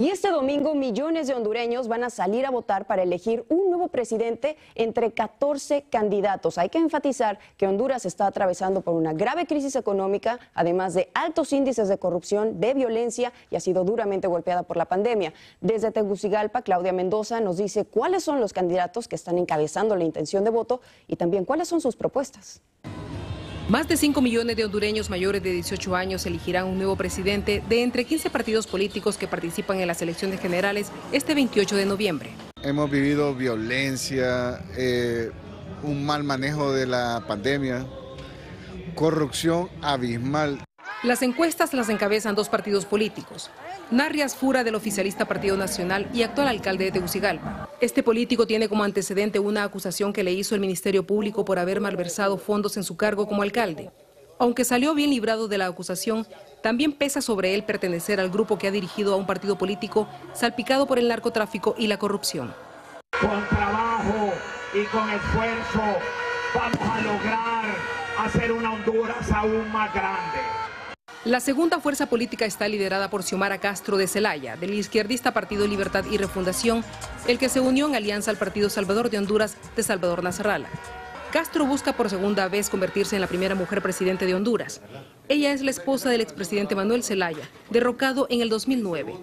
Y este domingo millones de hondureños van a salir a votar para elegir un nuevo presidente entre 14 candidatos. Hay que enfatizar que Honduras está atravesando por una grave crisis económica, además de altos índices de corrupción, de violencia y ha sido duramente golpeada por la pandemia. Desde Tegucigalpa, Claudia Mendoza nos dice cuáles son los candidatos que están encabezando la intención de voto y también cuáles son sus propuestas. Más de 5 millones de hondureños mayores de 18 años elegirán un nuevo presidente de entre 15 partidos políticos que participan en las elecciones generales este 28 de noviembre. Hemos vivido violencia, eh, un mal manejo de la pandemia, corrupción abismal. Las encuestas las encabezan dos partidos políticos. Narrias Fura del oficialista Partido Nacional y actual alcalde de Tegucigalpa. Este político tiene como antecedente una acusación que le hizo el Ministerio Público por haber malversado fondos en su cargo como alcalde. Aunque salió bien librado de la acusación, también pesa sobre él pertenecer al grupo que ha dirigido a un partido político salpicado por el narcotráfico y la corrupción. Con trabajo y con esfuerzo vamos a lograr hacer una Honduras aún más grande. La segunda fuerza política está liderada por Xiomara Castro de Celaya, del izquierdista Partido Libertad y Refundación, el que se unió en alianza al Partido Salvador de Honduras de Salvador Nazarrala. Castro busca por segunda vez convertirse en la primera mujer presidente de Honduras. Ella es la esposa del expresidente Manuel Zelaya, derrocado en el 2009.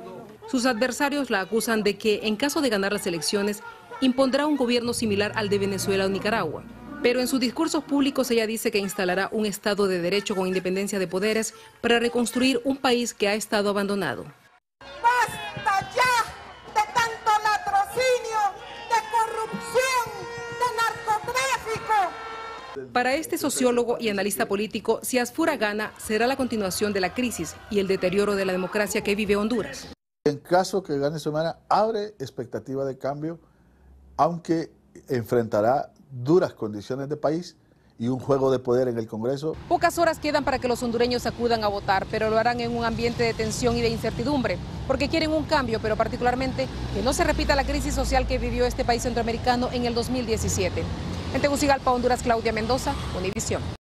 Sus adversarios la acusan de que, en caso de ganar las elecciones, impondrá un gobierno similar al de Venezuela o Nicaragua. Pero en sus discursos públicos ella dice que instalará un Estado de Derecho con independencia de poderes para reconstruir un país que ha estado abandonado. ¡Basta ya de tanto latrocinio, de corrupción, de narcotráfico! Para este sociólogo y analista político, si Asfura gana, será la continuación de la crisis y el deterioro de la democracia que vive Honduras. En caso que gane Semana, abre expectativa de cambio, aunque enfrentará duras condiciones de país y un juego de poder en el Congreso. Pocas horas quedan para que los hondureños acudan a votar, pero lo harán en un ambiente de tensión y de incertidumbre, porque quieren un cambio, pero particularmente que no se repita la crisis social que vivió este país centroamericano en el 2017. En Tegucigalpa, Honduras, Claudia Mendoza, Univisión.